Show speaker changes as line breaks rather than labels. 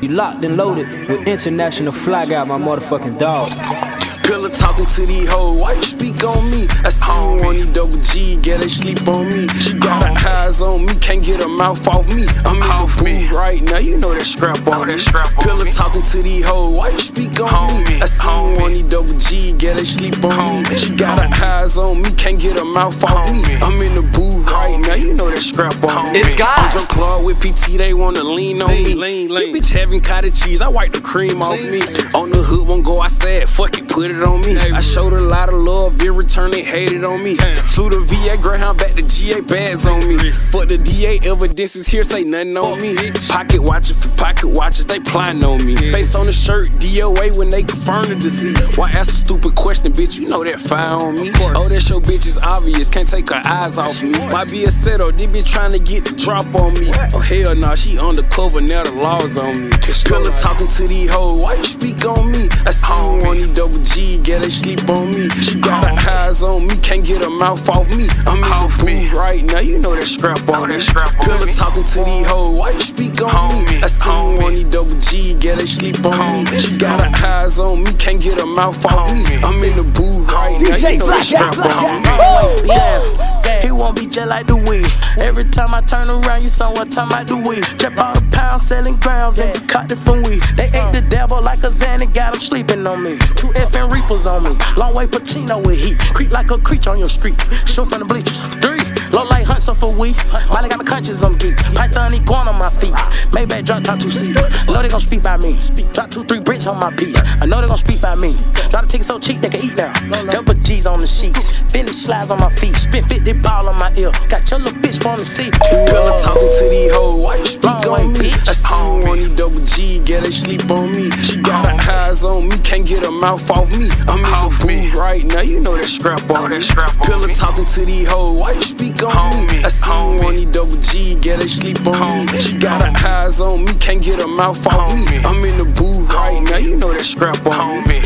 You locked and loaded with International flag out, my motherfucking dog.
Pillar talking to these hoes, why you speak on me? I see you on these double G, get they sleep on me. She got her eyes on me, can't get her mouth off me. I'm in the booth right now, you know that strap on me. Pillar talking to these hoes, why you speak on me? I see you on these double G, get they sleep on me. She got her mouth off me. I'm in the booth right oh, now, you know that strap on me.
It's God.
I'm drunk Claude with PT, they wanna lean on me.
lean,
You
lean.
bitch having cottage cheese, I wipe the cream off me. On the hood, won't go, I said, fuck it, put it on me. I showed a in return, they hated on me. Flew the VA Greyhound back to GA bags on me. But the DA evidence is here, say nothing on me. Pocket watching for pocket watchers, they plotting on me. Face on the shirt, DOA when they confirm the deceased. Why ask a stupid question, bitch? You know that fire on me. Oh, that show bitch is obvious, can't take her eyes off me. Might be a setup, this bitch trying to get the drop on me. Oh, hell nah, she undercover, now the laws on me. Pillar talking to these hoes, why you speak on me? I see you on these double G, get they sleep on me. She got her eyes on me, can't get a mouth off me. I'm in the booth right now, you know that strap on me. Pillar talking to these hoes, why you speak on me? I see you on these double G, get they sleep on me. She got her eyes on me, can't get a mouth off me. I'm in the booth right now, you know that strap on me.
Yeah, he won't be just like the weed. Every time I turn around, you somewhat talking about do weed. Trap all the pounds, selling grams, and cut it from weed. They ain't the devil like a and got him sleeping on me. Two FN reefers on me. Longway Pacino with heat. Creep like a creature on your street. Shoot from the bleachers. Three. Low light hunts up for weed. Miley got my conscience on geek. Python iguana on my feet. Maybach drop top two seat. I know they gon' speak by me. Drop two, three bricks on my beat. I know they gon' speak by me. Drop the ticket so cheap they can eat now. Double G's on the sheets. Finish slides on my feet. Spin 50 ball on my ear. Got your little bitch wanna see.
Pillar talking to these hoes, why you get her mouth off me. I'm in the booth right now, you know that strap on me. Pillar talking to these hoes, why you speak on me? I see you on these double G, get they sleep on me. She got her eyes on me, can't get her mouth off me. I'm in the booth right now, you know that strap on me.